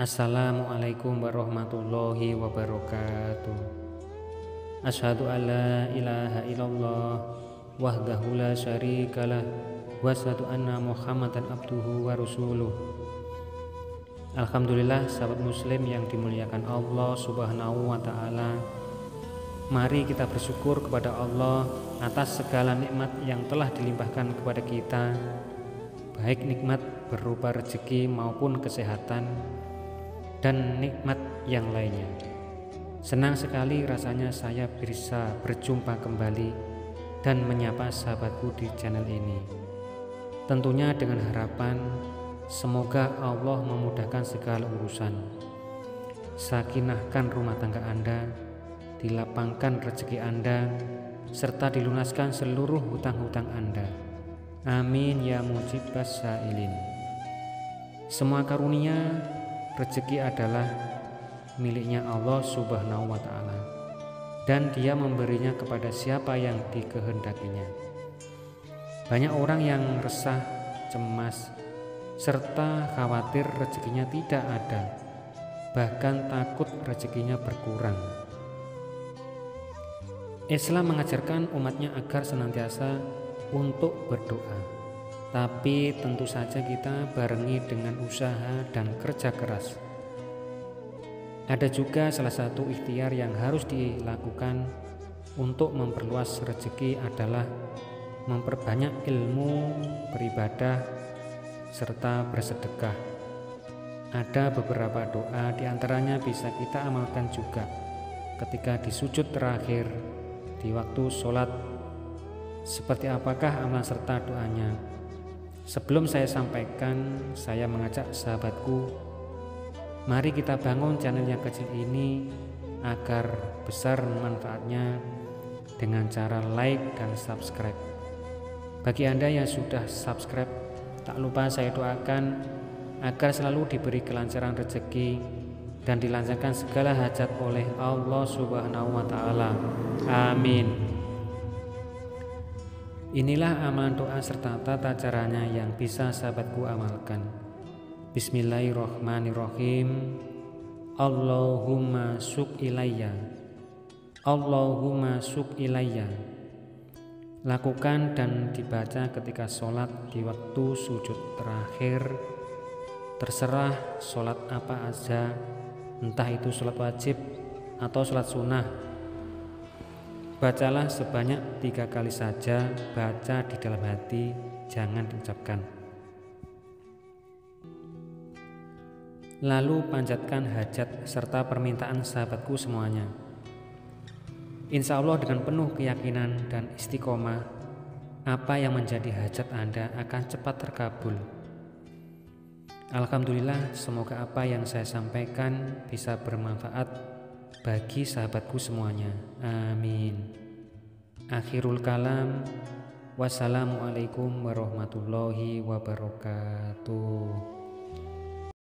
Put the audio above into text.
Assalamualaikum warahmatullahi wabarakatuh. Ashadu an la ilaha illallah wahdahu la syarikalah wa ashadu anna muhammadan abduhu wa rasuluh. Alhamdulillah sahabat muslim yang dimuliakan Allah subhanahu wa ta'ala. Mari kita bersyukur kepada Allah atas segala nikmat yang telah dilimpahkan kepada kita Baik nikmat berupa rezeki maupun kesehatan dan nikmat yang lainnya. Senang sekali rasanya saya bisa berjumpa kembali dan menyapa sahabatku di channel ini. Tentunya dengan harapan semoga Allah memudahkan segala urusan. Sakinahkan rumah tangga Anda, dilapangkan rezeki Anda, serta dilunaskan seluruh hutang-hutang Anda. Amin ya mujibas sailin. Semua karunia rezeki adalah miliknya Allah Subhanahu wa taala dan dia memberinya kepada siapa yang dikehendakinya. Banyak orang yang resah, cemas, serta khawatir rezekinya tidak ada, bahkan takut rezekinya berkurang. Islam mengajarkan umatnya agar senantiasa untuk berdoa tapi tentu saja kita barengi dengan usaha dan kerja keras. Ada juga salah satu ikhtiar yang harus dilakukan untuk memperluas rezeki adalah memperbanyak ilmu, beribadah, serta bersedekah. Ada beberapa doa di antaranya bisa kita amalkan juga ketika di sujud terakhir di waktu sholat seperti apakah amalan serta doanya Sebelum saya sampaikan, saya mengajak sahabatku, mari kita bangun channel yang kecil ini agar besar manfaatnya dengan cara like dan subscribe. Bagi Anda yang sudah subscribe, tak lupa saya doakan agar selalu diberi kelancaran rezeki dan dilancarkan segala hajat oleh Allah Subhanahu wa taala. Amin. Inilah amalan doa serta tata caranya yang bisa sahabatku amalkan. Bismillahirrohmanirrohim. Allahumma suk ilayya. Allahumma suk ilayya. Lakukan dan dibaca ketika sholat di waktu sujud terakhir. Terserah sholat apa aja, entah itu sholat wajib atau sholat sunnah Bacalah sebanyak tiga kali saja, baca di dalam hati, jangan diucapkan. Lalu panjatkan hajat serta permintaan sahabatku semuanya. Insya Allah dengan penuh keyakinan dan istiqomah, apa yang menjadi hajat Anda akan cepat terkabul. Alhamdulillah, semoga apa yang saya sampaikan bisa bermanfaat bagi sahabatku semuanya. Amin. Akhirul kalam. Wassalamualaikum warahmatullahi wabarakatuh.